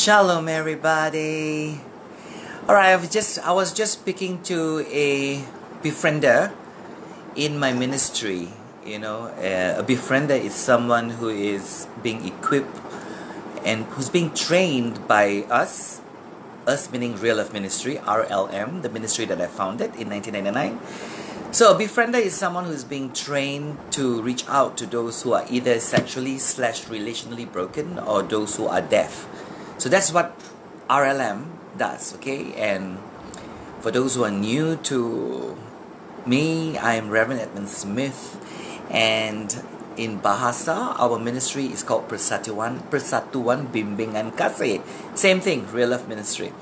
Shalom, everybody. All right, I've just I was just speaking to a befriender in my ministry. You know, uh, a befriender is someone who is being equipped and who's being trained by us. Us meaning Real Love Ministry, RLM, the ministry that I founded in 1999. So a befriender is someone who's being trained to reach out to those who are either sexually slash relationally broken or those who are deaf. So that's what RLM does, okay? And for those who are new to me, I'm Reverend Edmund Smith, and in Bahasa, our ministry is called Persatuan Persatuan Bimbingan Kasih. Same thing, Real Love Ministry.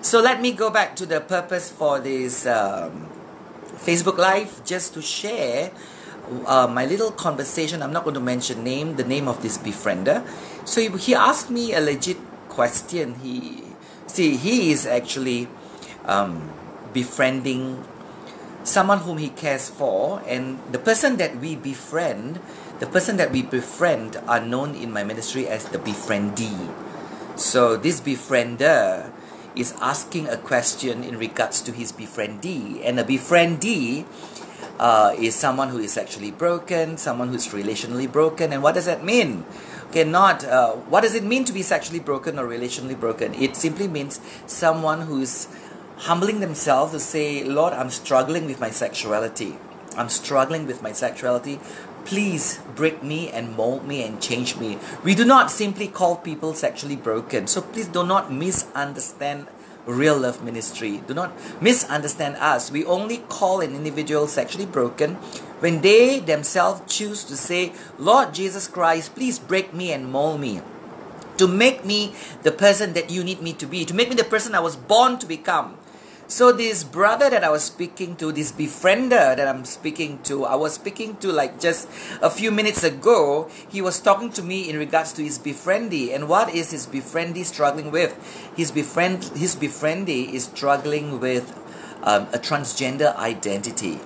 So let me go back to the purpose for this um, Facebook Live, just to share uh, my little conversation. I'm not going to mention name, the name of this befriender. So he asked me a legit question. He see he is actually um, befriending someone whom he cares for, and the person that we befriend, the person that we befriend, are known in my ministry as the befriendee. So this befriender is asking a question in regards to his befriendee, and a befriendee uh, is someone who is actually broken, someone who is relationally broken, and what does that mean? Okay, not uh, what does it mean to be sexually broken or relationally broken? It simply means someone who's humbling themselves to say, Lord, I'm struggling with my sexuality. I'm struggling with my sexuality. Please break me and mold me and change me. We do not simply call people sexually broken. So please do not misunderstand real love ministry. Do not misunderstand us. We only call an individual sexually broken when they themselves choose to say, Lord Jesus Christ, please break me and mold me. To make me the person that you need me to be, to make me the person I was born to become. So this brother that I was speaking to, this befriender that I'm speaking to, I was speaking to like just a few minutes ago. He was talking to me in regards to his befriendee and what is his befriendee struggling with. His befriend, his befriendee is struggling with um, a transgender identity.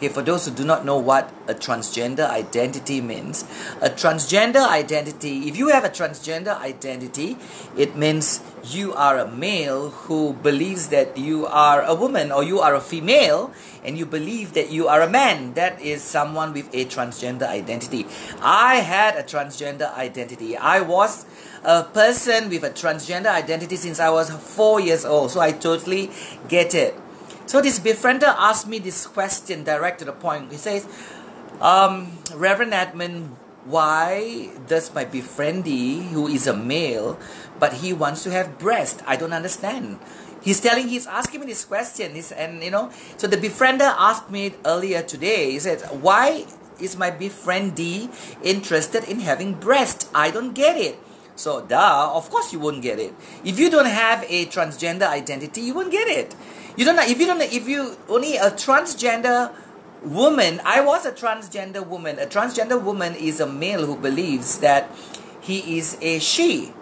Okay, for those who do not know what a transgender identity means, a transgender identity, if you have a transgender identity, it means you are a male who believes that you are a woman or you are a female and you believe that you are a man. That is someone with a transgender identity. I had a transgender identity. I was a person with a transgender identity since I was four years old, so I totally get it. So this befriender asked me this question direct to the point. He says, um, Reverend Edmund, why does my befriendee, who is a male, but he wants to have breast? I don't understand. He's telling, he's asking me this question. He's, and you know, so the befriender asked me earlier today. He said, why is my befriendee interested in having breast? I don't get it. So, duh, of course you won't get it. If you don't have a transgender identity, you won't get it. You don't know if you don't know if you only a transgender woman. I was a transgender woman. A transgender woman is a male who believes that he is a she.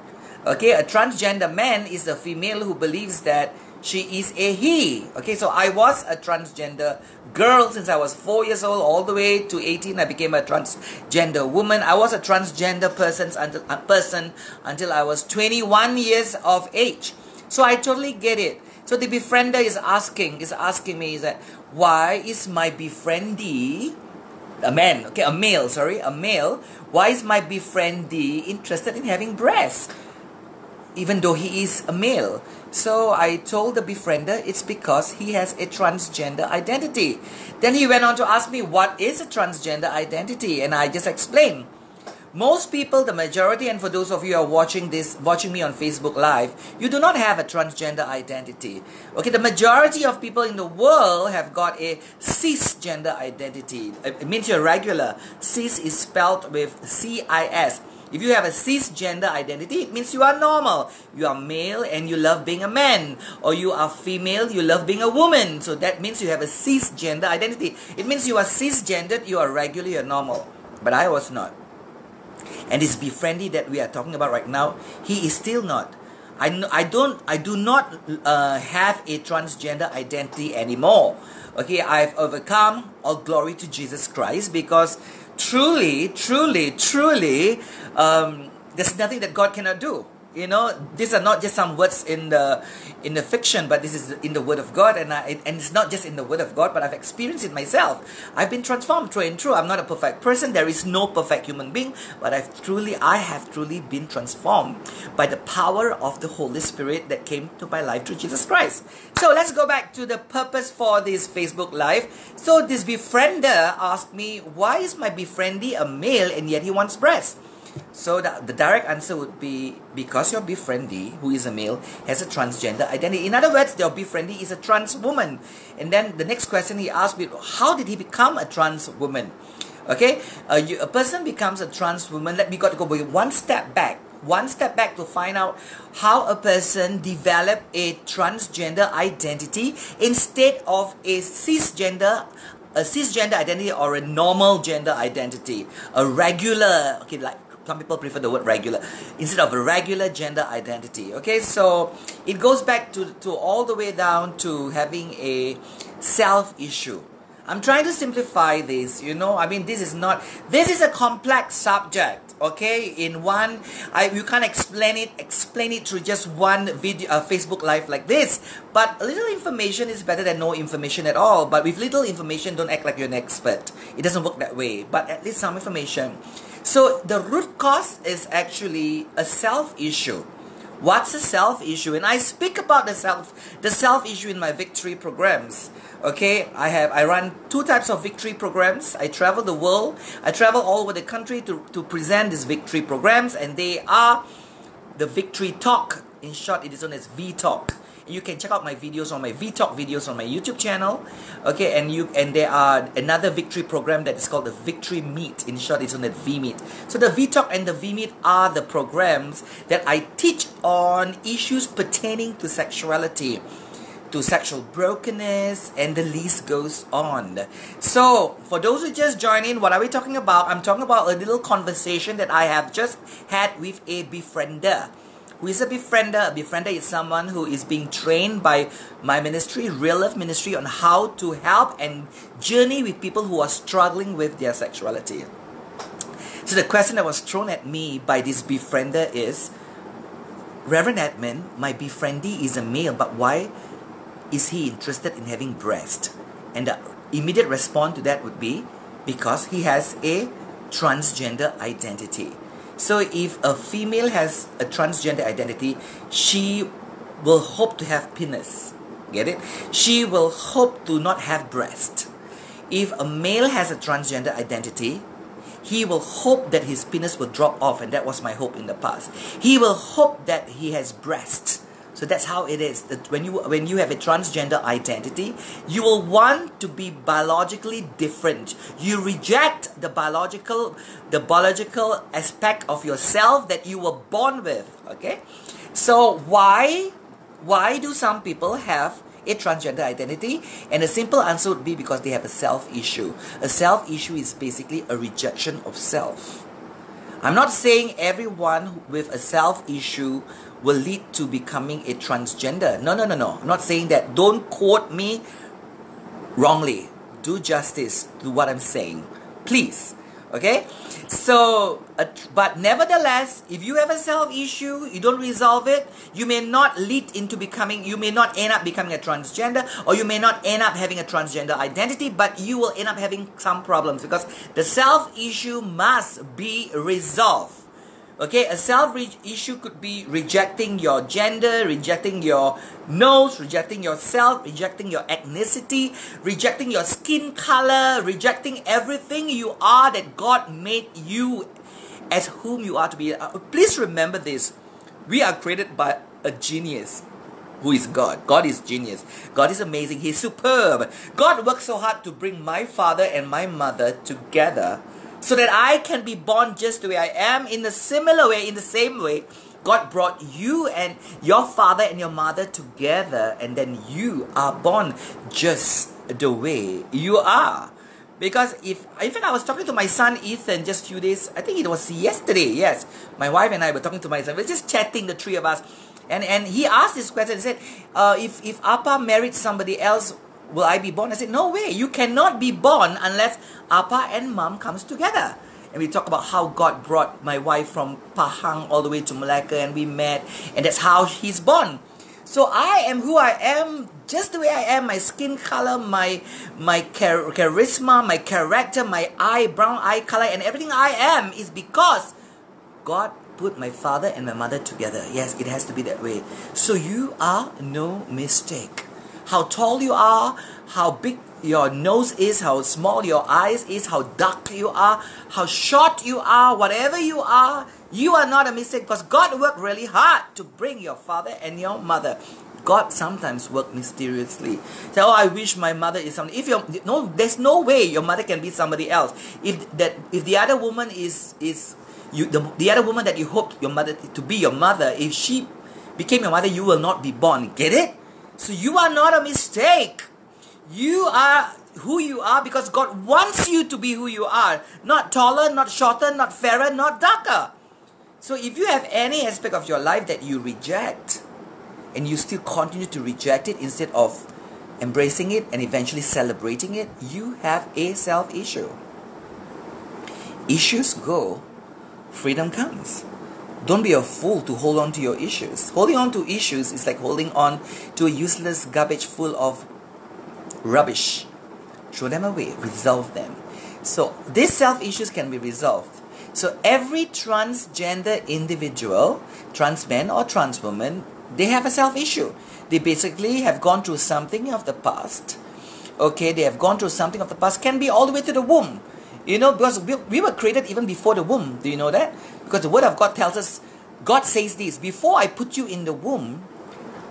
Okay, a transgender man is a female who believes that she is a he. Okay, so I was a transgender girl since I was four years old, all the way to 18. I became a transgender woman. I was a transgender person until, a person until I was 21 years of age. So I totally get it. So the befriender is asking, is asking me is that why is my befriendee, a man, okay, a male, sorry, a male, why is my befriendee interested in having breasts? Even though he is a male. So I told the befriender it's because he has a transgender identity. Then he went on to ask me what is a transgender identity, and I just explained most people, the majority, and for those of you who are watching this, watching me on Facebook Live, you do not have a transgender identity. Okay, the majority of people in the world have got a cisgender identity. It means you're regular. Cis is spelled with C-I-S. If you have a cisgender identity, it means you are normal. You are male and you love being a man. Or you are female, you love being a woman. So that means you have a cisgender identity. It means you are cisgendered, you are regular, you're normal. But I was not. And this befriendee that we are talking about right now, he is still not. I, I don't I do not uh, have a transgender identity anymore. Okay, I've overcome all glory to Jesus Christ because truly, truly, truly, um, there's nothing that God cannot do. You know, these are not just some words in the in the fiction, but this is in the Word of God, and I, and it's not just in the Word of God, but I've experienced it myself. I've been transformed through and through. I'm not a perfect person. There is no perfect human being, but I've truly, I have truly been transformed by the power of the Holy Spirit that came to my life through Jesus Christ. So let's go back to the purpose for this Facebook Live. So this befriender asked me, why is my befriendee a male and yet he wants breasts? So the, the direct answer would be because your befriendee, who is a male, has a transgender identity. In other words, your befriendee is a trans woman. And then the next question he asked me, how did he become a trans woman? Okay, uh, you, a person becomes a trans woman. Let me got to go one step back. One step back to find out how a person develop a transgender identity instead of a cisgender a cisgender identity or a normal gender identity, a regular, okay, like some people prefer the word regular instead of a regular gender identity okay? So it goes back to, to all the way down to having a self issue. I'm trying to simplify this you know? I mean this is not this is a complex subject okay? In one i you can't explain it explain it through just one video uh, facebook live like this. But a little information is better than no information at all. But with little information don't act like you're an expert. It doesn't work that way. But at least some information so the root cause is actually a self issue. What's a self issue? And I speak about the self the self issue in my victory programs. Okay, I have I run two types of victory programs. I travel the world. I travel all over the country to, to present these victory programs, and they are the victory talk. In short, it is known as V Talk you can check out my videos on my VTalk videos on my YouTube channel. Okay, and you and there are another victory program that is called the Victory Meet. In short, it's on the V Meet. So the VTalk and the V Meet are the programs that I teach on issues pertaining to sexuality to sexual brokenness, and the list goes on. So, for those who just joined in, what are we talking about? I'm talking about a little conversation that I have just had with a befriender. Who is a befriender? A befriender is someone who is being trained by my ministry, Real Love Ministry, on how to help and journey with people who are struggling with their sexuality. So the question that was thrown at me by this befriender is, Reverend Edmund, my befriendee is a male, but why is he interested in having breast? And the immediate response to that would be because he has a transgender identity. So if a female has a transgender identity, she will hope to have penis. Get it? She will hope to not have breast. If a male has a transgender identity, he will hope that his penis will drop off, and that was my hope in the past. He will hope that he has breast. So that's how it is. That when you when you have a transgender identity, you will want to be biologically different. You reject the biological the biological aspect of yourself that you were born with. Okay? So why why do some people have a transgender identity? And a simple answer would be because they have a self issue. A self issue is basically a rejection of self. I'm not saying everyone with a self issue will lead to becoming a transgender. No, no, no, no. I'm not saying that. Don't quote me wrongly. Do justice to what I'm saying. Please. Okay? So, uh, but nevertheless, if you have a self issue, you don't resolve it, you may not lead into becoming, you may not end up becoming a transgender, or you may not end up having a transgender identity, but you will end up having some problems because the self issue must be resolved. Okay, a self issue could be rejecting your gender, rejecting your nose, rejecting yourself, rejecting your ethnicity, rejecting your skin color, rejecting everything you are that God made you as whom you are to be. Uh, please remember this. We are created by a genius who is God. God is genius. God is amazing. He's superb. God worked so hard to bring my father and my mother together so that I can be born just the way I am in a similar way, in the same way. God brought you and your father and your mother together, and then you are born just the way you are. Because if, fact, I was talking to my son Ethan just few days, I think it was yesterday, yes. My wife and I were talking to my son, We are just chatting, the three of us. And, and he asked this question, he said, uh, if, if Appa married somebody else, will I be born? I said, no way. You cannot be born unless Appa and Mom comes together. and we talk about how God brought my wife from Pahang all the way to Malacca and we met and that's how he's born. So I am who I am just the way I am, my skin color, my my char- charisma, my character, my eye, brown eye color, and everything I am is because God put my father and my mother together. Yes, it has to be that way. So you are no mistake. How tall you are, how big your nose is, how small your eyes is, how dark you are, how short you are, whatever you are, you are not a mistake because God worked really hard to bring your father and your mother. God sometimes work mysteriously. Say, oh, I wish my mother is somebody. If you no, there's no way your mother can be somebody else. If that, if the other woman is is you, the, the other woman that you hoped your mother to be your mother, if she became your mother, you will not be born. Get it? So you are not a mistake. You are who you are because God wants you to be who you are. Not taller, not shorter, not fairer, not darker. So if you have any aspect of your life that you reject, and you still continue to reject it instead of embracing it and eventually celebrating it, you have a self issue. Issues go, freedom comes. Don't be a fool to hold on to your issues. Holding on to issues is like holding on to a useless garbage full of rubbish. Throw them away, resolve them. So, these self issues can be resolved. So, every transgender individual, trans man or trans woman, they have a self issue. They basically have gone through something of the past. Okay, they have gone through something of the past, can be all the way to the womb. You know, because we, we were created even before the womb. Do you know that? Because the Word of God tells us, God says this Before I put you in the womb,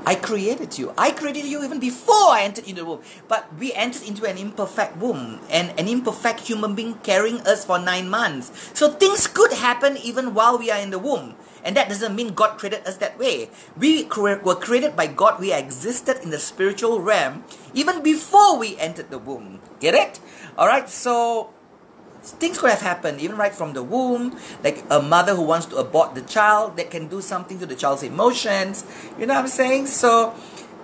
I created you. I created you even before I entered into the womb. But we entered into an imperfect womb and an imperfect human being carrying us for nine months. So things could happen even while we are in the womb. And that doesn't mean God created us that way. We were created by God. We existed in the spiritual realm even before we entered the womb. Get it? Alright, so things could have happened even right from the womb like a mother who wants to abort the child that can do something to the child's emotions you know what i'm saying? So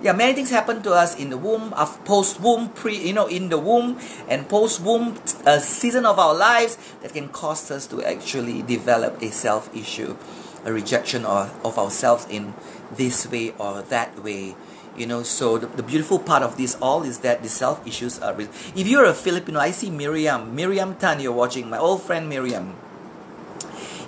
yeah many things happen to us in the womb of post womb pre you know in the womb and post womb a uh, season of our lives that can cause us to actually develop a self issue a rejection of, of ourselves in this way or that way you know so the, the beautiful part of this all is that the self issues are if you're a filipino i see miriam miriam tan you're watching my old friend miriam.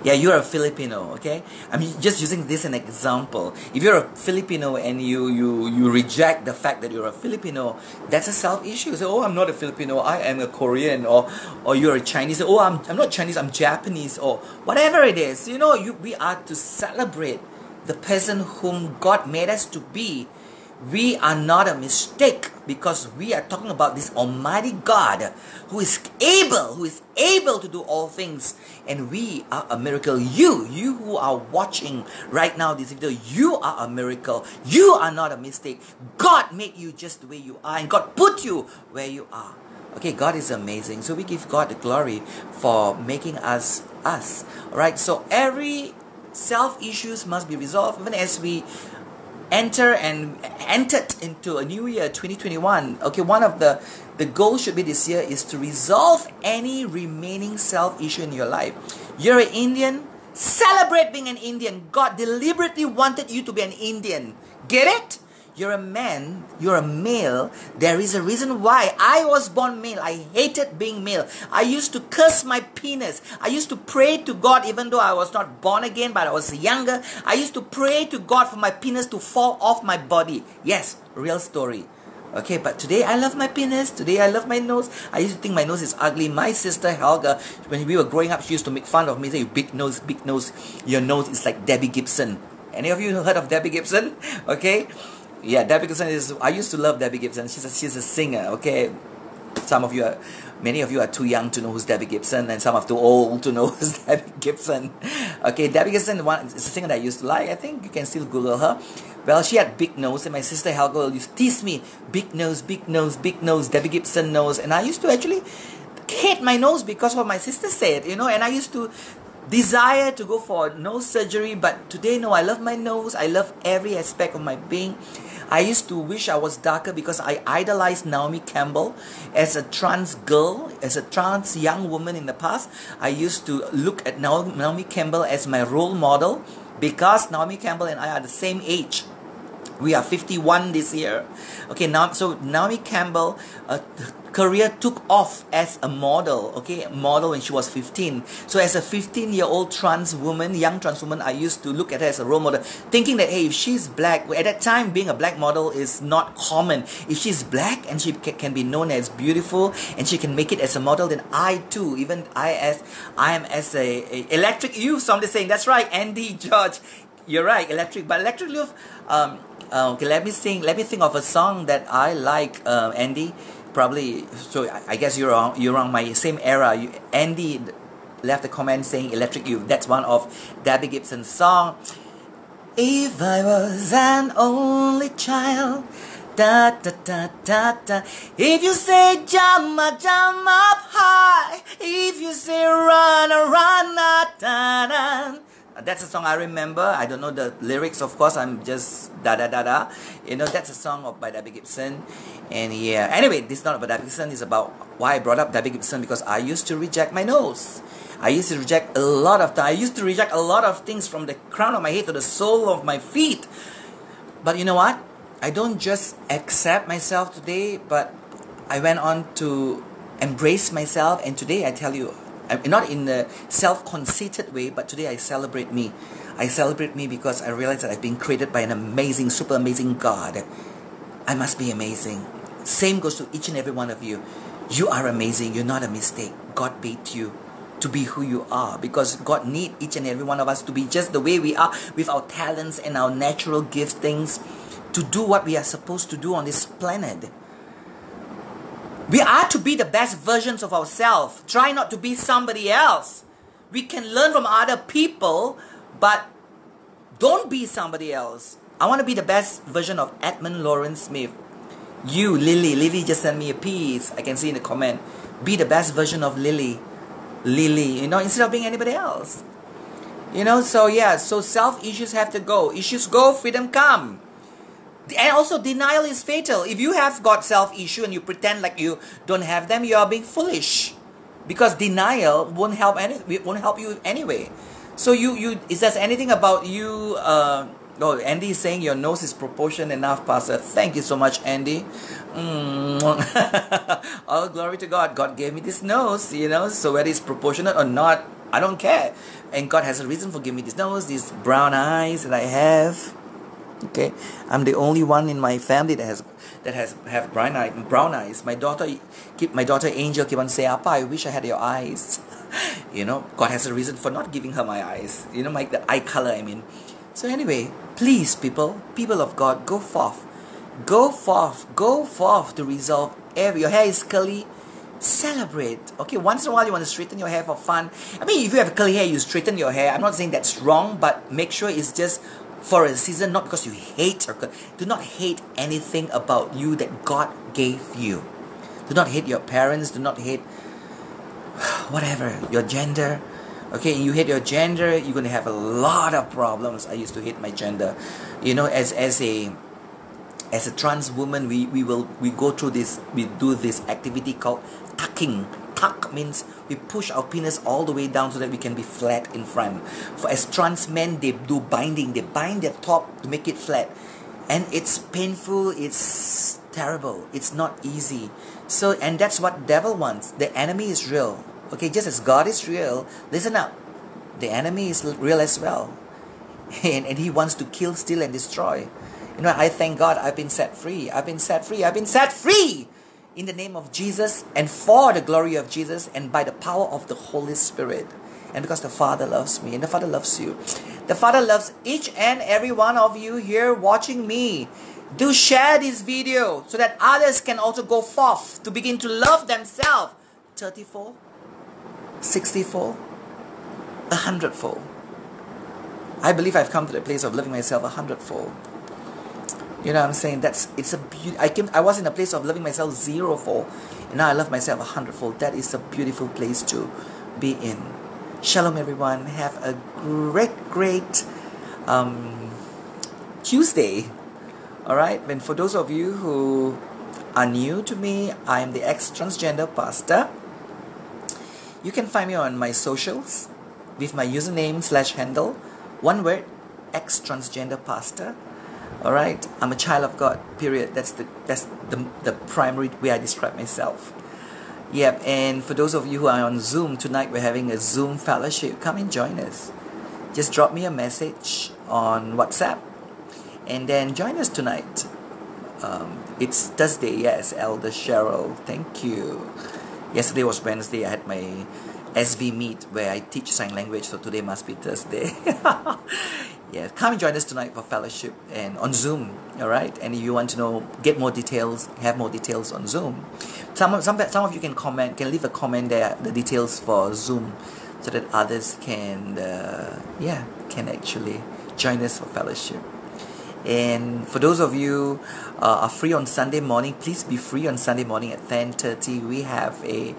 Yeah you're a filipino okay? I'm just using this as an example if you're a filipino and you you you reject the fact that you're a filipino that's a self issue. Say oh i'm not a filipino i am a korean or or you're a chinese oh i'm, I'm not chinese i'm japanese or whatever it is. You know you we are to celebrate the person whom god made us to be we are not a mistake because we are talking about this almighty God who is able, who is able to do all things. And we are a miracle. You, you who are watching right now this video, you are a miracle. You are not a mistake. God made you just the way you are and God put you where you are. Okay, God is amazing. So we give God the glory for making us us. Alright, so every self issues must be resolved even as we enter and entered into a new year 2021 okay one of the the goal should be this year is to resolve any remaining self issue in your life. You're an indian celebrate being an indian. God deliberately wanted you to be an indian. Get it you're a man, you're a male. There is a reason why I was born male. I hated being male. I used to curse my penis. I used to pray to God even though I was not born again, but I was younger. I used to pray to God for my penis to fall off my body. Yes, real story. Okay, but today I love my penis. Today I love my nose. I used to think my nose is ugly. My sister Helga, when we were growing up, she used to make fun of me, say, big nose, big nose. Your nose is like Debbie Gibson. Any of you heard of Debbie Gibson? Okay. Yeah, Debbie Gibson is. I used to love Debbie Gibson. She's a, she's a singer. Okay, some of you are, many of you are too young to know who's Debbie Gibson, and some are too old to know who's Debbie Gibson. Okay, Debbie Gibson one is a singer that I used to like. I think you can still Google her. Well, she had big nose, and my sister Helga used to tease me, big nose, big nose, big nose, Debbie Gibson nose, and I used to actually hate my nose because what my sister said, you know, and I used to desire to go for nose surgery, but today, no, I love my nose. I love every aspect of my being. I used to wish I was darker because I idolized Naomi Campbell as a trans girl, as a trans young woman in the past. I used to look at Naomi Campbell as my role model because Naomi Campbell and I are the same age. We are 51 this year. Okay, now so Naomi Campbell uh, career took off as a model, okay, model when she was 15. So as a 15 year old trans woman, young trans woman, I used to look at her as a role model, thinking that hey, if she's black, at that time being a black model is not common. If she's black and she can be known as beautiful and she can make it as a model, then I too, even I as I am as a, a electric youth. Somebody saying that's right, Andy George. You're right, electric, but electric youth. Um, uh, okay, let me sing. Let me think of a song that I like, uh, Andy. Probably. So I guess you're on you're on my same era. You, Andy left a comment saying "Electric Youth." That's one of Debbie Gibson's song. If I was an only child, da da da da da. If you say jump, I jump up high. If you say run, I run, da da da. That's a song I remember. I don't know the lyrics, of course. I'm just da da da da. You know, that's a song of by Debbie Gibson. And yeah, anyway, this is not about Debbie Gibson. It's about why I brought up Debbie Gibson because I used to reject my nose. I used to reject a lot of I used to reject a lot of things from the crown of my head to the sole of my feet. But you know what? I don't just accept myself today, but I went on to embrace myself. And today I tell you, not in a self-conceited way, but today I celebrate me. I celebrate me because I realize that I've been created by an amazing, super amazing God. I must be amazing. Same goes to each and every one of you. You are amazing. You're not a mistake. God made you to be who you are because God need each and every one of us to be just the way we are with our talents and our natural giftings to do what we are supposed to do on this planet. We are to be the best versions of ourselves. Try not to be somebody else. We can learn from other people, but don't be somebody else. I want to be the best version of Edmund Lawrence Smith. You, Lily. Lily just sent me a piece. I can see in the comment. Be the best version of Lily. Lily, you know, instead of being anybody else. You know, so yeah, so self issues have to go. Issues go, freedom come and also denial is fatal. If you have got self issue and you pretend like you don't have them you are being foolish. Because denial won't help any won't help you anyway. So you you is there anything about you uh oh andy is saying your nose is proportion enough pastor. Thank you so much andy. Mm. oh glory to god. God gave me this nose you know so whether it's proportionate or not i don't care. And god has a reason for giving me this nose these brown eyes that i have okay? I'm the only one in my family that has that has have brown eyes brown eyes. My daughter keep my daughter angel keep on saying Appa, i wish i had your eyes. You know god has a reason for not giving her my eyes. You know my the eye color i mean. So anyway please people people of god go forth. Go forth go forth to resolve every your hair is curly. Celebrate. Okay once in a while you want to straighten your hair for fun. I mean if you have curly hair you straighten your hair. I'm not saying that's wrong but make sure it's just for a season, not because you hate or do not hate anything about you that God gave you. Do not hate your parents. Do not hate whatever your gender. Okay, you hate your gender, you're gonna have a lot of problems. I used to hate my gender. You know, as as a as a trans woman, we, we will we go through this we do this activity called tucking tuck means we push our penis all the way down so that we can be flat in front. For as trans men, they do binding. They bind their top to make it flat. And it's painful, it's terrible, it's not easy. So, and that's what devil wants. The enemy is real. Okay, just as God is real, listen up. The enemy is real as well. And, and he wants to kill, steal, and destroy. You know, I thank God I've been set free. I've been set free. I've been set free in the name of Jesus and for the glory of Jesus and by the power of the Holy Spirit. And because the Father loves me and the Father loves you. The Father loves each and every one of you here watching me. Do share this video so that others can also go forth to begin to love themselves. 34, 64, 100 fold. I believe I've come to the place of loving myself a hundredfold. You know what I'm saying? That's it's a beauty. I came. I was in a place of loving myself zero fold, and now I love myself a hundredfold. That is a beautiful place to be in. Shalom, everyone. Have a great, great um, Tuesday. All right. And for those of you who are new to me, I am the ex transgender pastor. You can find me on my socials with my username slash handle, one word, ex transgender pastor. All right. I'm a child of God. Period. That's the that's the the primary way I describe myself. Yep, and for those of you who are on Zoom, tonight we're having a Zoom fellowship. Come and join us. Just drop me a message on WhatsApp and then join us tonight. Um, it's Thursday, yes, Elder Cheryl. Thank you. Yesterday was Wednesday. I had my SV meet where I teach sign language, so today must be Thursday. yeah, come and join us tonight for fellowship and on Zoom. All right, and if you want to know, get more details, have more details on Zoom. Some some some of you can comment, can leave a comment there, the details for Zoom, so that others can, uh, yeah, can actually join us for fellowship. And for those of you uh, are free on Sunday morning, please be free on Sunday morning at 10:30. We have a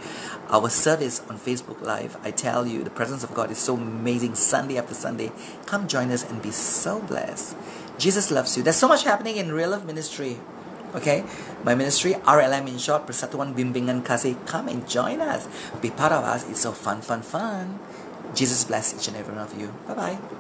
our service on Facebook Live. I tell you, the presence of God is so amazing Sunday after Sunday. Come join us and be so blessed. Jesus loves you. There's so much happening in Real Love Ministry. Okay, my ministry, RLM in short, Persatuan Bimbingan Kasih. Come and join us. Be part of us. It's so fun, fun, fun. Jesus bless each and every one of you. Bye bye.